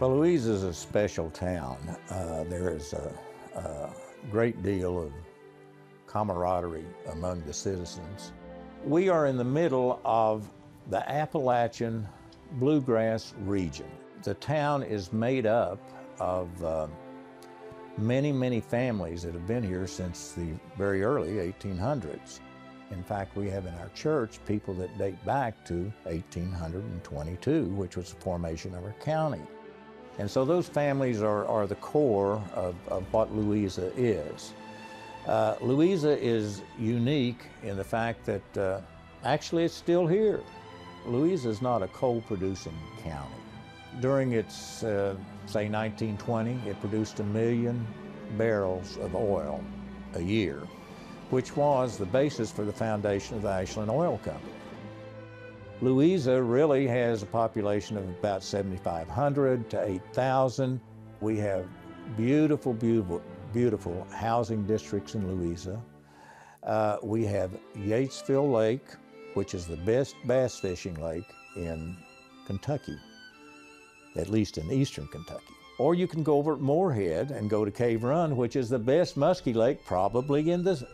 Well, Louisa is a special town. Uh, there is a, a great deal of camaraderie among the citizens. We are in the middle of the Appalachian bluegrass region. The town is made up of uh, many, many families that have been here since the very early 1800s. In fact, we have in our church people that date back to 1822, which was the formation of our county. And so those families are, are the core of, of what Louisa is. Uh, Louisa is unique in the fact that uh, actually it's still here. Louisa is not a coal producing county. During its, uh, say, 1920, it produced a million barrels of oil a year, which was the basis for the foundation of the Ashland Oil Company. Louisa really has a population of about 7,500 to 8,000. We have beautiful, beautiful, beautiful housing districts in Louisa. Uh, we have Yatesville Lake, which is the best bass fishing lake in Kentucky, at least in eastern Kentucky. Or you can go over at Morehead and go to Cave Run, which is the best musky lake probably in the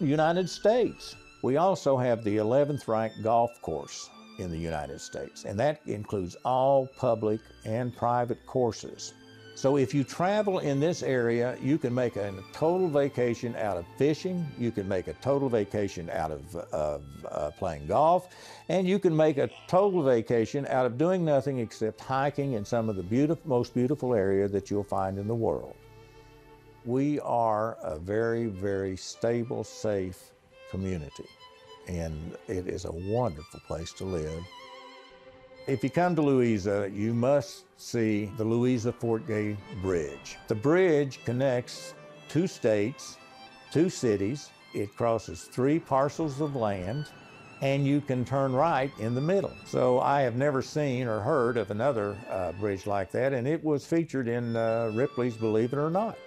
United States. We also have the 11th ranked golf course in the United States, and that includes all public and private courses. So if you travel in this area, you can make a total vacation out of fishing, you can make a total vacation out of, of uh, playing golf, and you can make a total vacation out of doing nothing except hiking in some of the beautiful, most beautiful area that you'll find in the world. We are a very, very stable, safe community, and it is a wonderful place to live. If you come to Louisa, you must see the Louisa Fort Gay Bridge. The bridge connects two states, two cities. It crosses three parcels of land, and you can turn right in the middle. So I have never seen or heard of another uh, bridge like that, and it was featured in uh, Ripley's Believe It or Not.